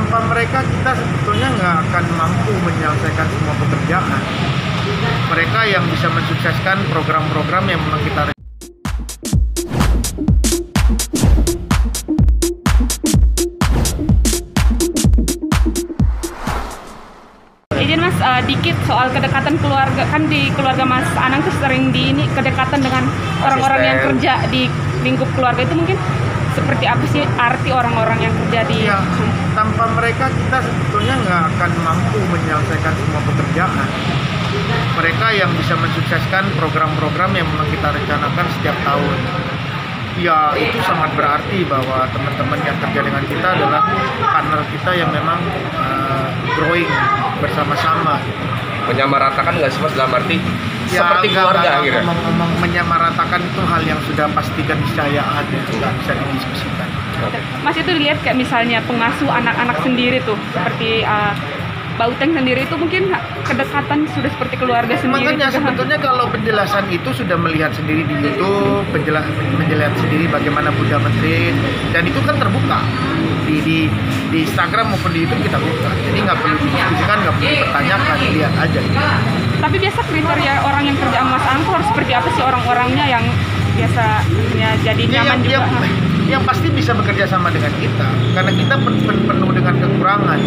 tanpa mereka kita sebetulnya nggak akan mampu menyelesaikan semua pekerjaan. Mereka yang bisa mensukseskan program-program yang memang kita Izin mas, eh, dikit soal kedekatan keluarga. Kan di keluarga Mas Anang tuh sering di ini kedekatan dengan orang-orang yang kerja di lingkup keluarga itu mungkin seperti apa sih arti orang-orang yang kerja di Ya, tanpa mereka kita sebetulnya nggak akan mampu menyelesaikan semua pekerjaan. Mereka yang bisa mensukseskan program-program yang memang kita rencanakan setiap tahun. Ya, itu sangat berarti bahwa teman-teman yang kerja dengan kita adalah partner kita yang memang uh, growing bersama-sama. menyamaratakan nggak sih mas dalam arti Ya, seperti nggak- keluarga nggak gitu Ngomong-ngomong menyamaratakan itu hal yang sudah pasti keniscayaan ya, nggak bisa didiskusikan. Mas itu dilihat kayak misalnya pengasuh anak-anak sendiri tuh seperti eh, Bauteng sendiri itu mungkin kedekatan sudah seperti keluarga sendiri Makanya sebetulnya kalau penjelasan itu sudah melihat sendiri di YouTube, penjelas menjelaskan sendiri bagaimana Bunda Menteri dan itu kan terbuka di di di Instagram maupun di YouTube kita buka. Jadi nggak perlu didiskusikan, nggak perlu dipertanyakan, lihat aja. Tapi biasa kriteria orang yang kerja sama Mas harus seperti apa sih orang-orangnya yang biasanya jadi Ya, nyaman yang, juga. yang, yang pasti bisa bekerja sama dengan kita karena kita pen- pen- penuh dengan kekurangan.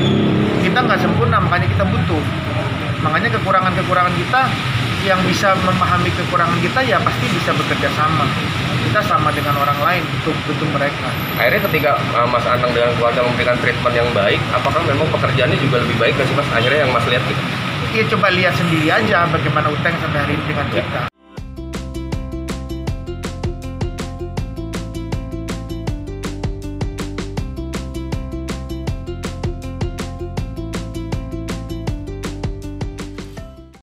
Kita nggak sempurna, makanya kita butuh. Makanya kekurangan-kekurangan kita yang bisa memahami kekurangan kita ya pasti bisa bekerja sama. Kita sama dengan orang lain, butuh butuh mereka. akhirnya ketika uh, mas Anang dengan keluarga memberikan treatment yang baik apakah memang pekerjaannya juga lebih baik nggak sih mas akhirnya yang mas lihat gitu Ya coba lihat sendiri aja bagaimana Uteng sampai hari ini dengan kita.